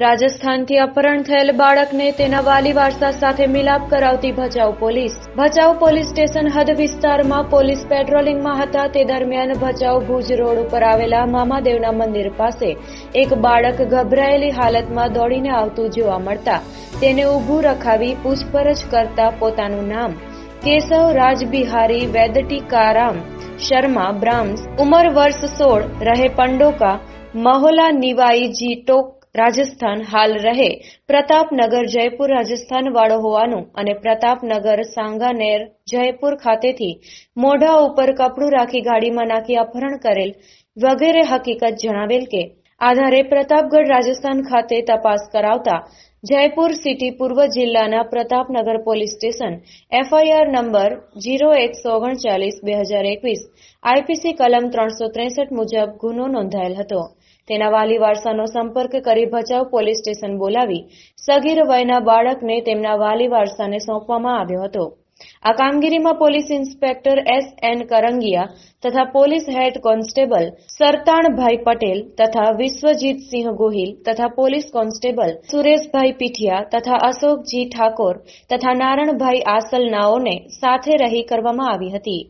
રાજસ્થાનથી અપહરણ થયેલ બાળકને તેના વાલી વારસા સાથે મિલાપ કરાવતી Bhachau police. Bhachau police station હદ વિસ્તારમાં પોલીસ પેટ્રોલિંગમાં હતા. તે દરમિયાન ભચાઉ ભુજ રોડ ઉપર આવેલા મામાદેવના મંદિર પાસે એક બાળક ગભરાયેલી હાલતમાં દોડીને આવતું જોવા મળતા તેને ઊભું રખાવી પૂછપરછ કરતા પોતાનું નામ કેશવ રાજબિહારી વેદટીકારામ શર્મા બ્રાહ્મ્સ ઉંમર વર્ષ સોળ. રહે પંડોકા. મહોલા નિવાઈજી ટોક રાજસ્થાન હાલ રહે. પ્રતાપનગર, જયપુર રાજસ્થાન વાળો હોવાનું અને પ્રતાપનગર, સાંગાનેર, જયપુર ખાતેથી મોઢા ઉપર કપડું રાખી ગાડીમાં નાખી અપહરણ કરેલ વગેરે હકીકત જણાવેલ કે આધારે પ્રતાપગઢ રાજસ્થાન ખાતે તપાસ કરાવતા જયપુર સિટી પૂર્વ જિલ્લાના Pratapnagar police station FIR number zero એકસો ઓગણચાલીસ, બે હજાર એકવીસ, આઈપીસી કલમ ત્રણસો ત્રેસઠ મુજબ ગુનો નોંધાયેલ હતો. તેના વાલી વારસાનો સંપર્ક કરી ભચાઉ પોલીસ સ્ટેશન બોલાવી સગીર વયના બાળકને તેમના વાલી વારસાને સોંપવામાં આવ્યો હતો. આ કામગીરીમાં police inspector S N Karangiya તથા police head constable Sartanbhai Patel તથા વિશ્વજીતસિંહ ગોહિલ તથા પોલીસ કોન્સ્ટેબલ સુરેશભાઈ પીઠિયા તથા અશોકજી ઠાકોર તથા નારણભાઈ આસલ નાઓને સાથે રહી કરવામાં આવી હતી.